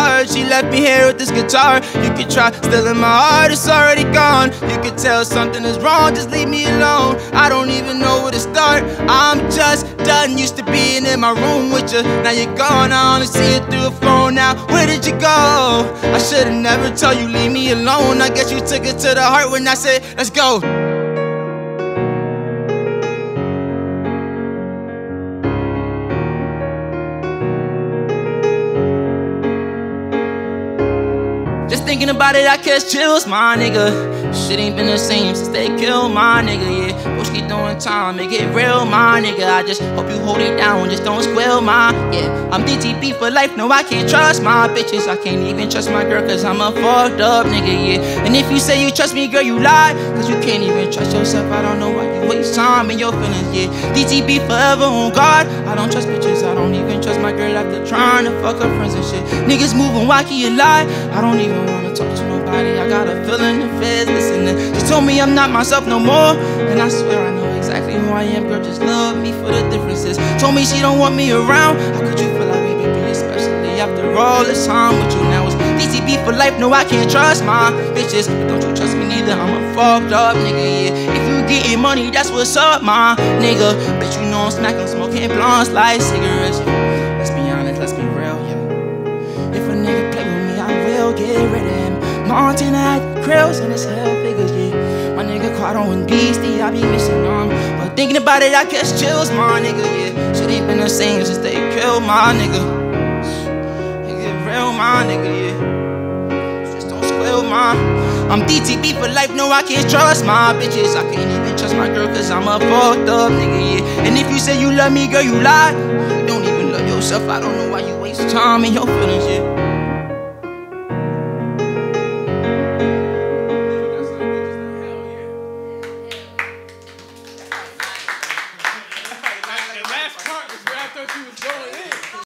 left me here with this guitar. You could try stealing my heart, it's already gone. You could tell something is wrong, just leave me alone. I don't even know where to start. I'm just done, used to being in my room with you. Now you're gone, I only see it through a phone now. Where did you go? I should've never told you, leave me alone. I guess you took it to the heart when I said, let's go. Just thinking about it, I catch chills, my nigga. Shit ain't been the same since they killed my nigga, yeah. Push keep doing time, make it real, my nigga. I just hope you hold it down, just don't squeal, my, yeah. I'm DTB for life, no, I can't trust my bitches. I can't even trust my girl, cause I'm a fucked up nigga, yeah. And if you say you trust me, girl, you lie. Cause you can't even trust yourself, I don't know why you waste time in your feelings, yeah. DTB forever on guard, I don't trust bitches, my girl after trying to fuck her friends and shit. Niggas moving wacky and lie. I don't even wanna talk to nobody. I got a feeling the feds listening. She told me I'm not myself no more. And I swear I know exactly who I am, girl. Just love me for the differences. Told me she don't want me around. How could you feel like we baby, especially after all this time with you? Now it's DTB for life. No, I can't trust my bitches. But don't you trust me neither. I'm a fucked up nigga, yeah. If you getting money, that's what's up, my nigga. Bet you know I'm smacking, smoking blunts like cigarettes. Montana had grills and his hell figures, yeah. My nigga caught on beastie, I be missing on. But thinking about it, I catch chills, my nigga, yeah. Shit ain't been the same since they killed my nigga. Nigga, real, my nigga, yeah. Just don't squeal, my. I'm DTB for life, no, I can't trust my bitches. I can't even trust my girl, cause I'm a fucked up nigga, yeah. And if you say you love me, girl, you lie. You don't even love yourself, I don't know why you waste time in your feelings, yeah.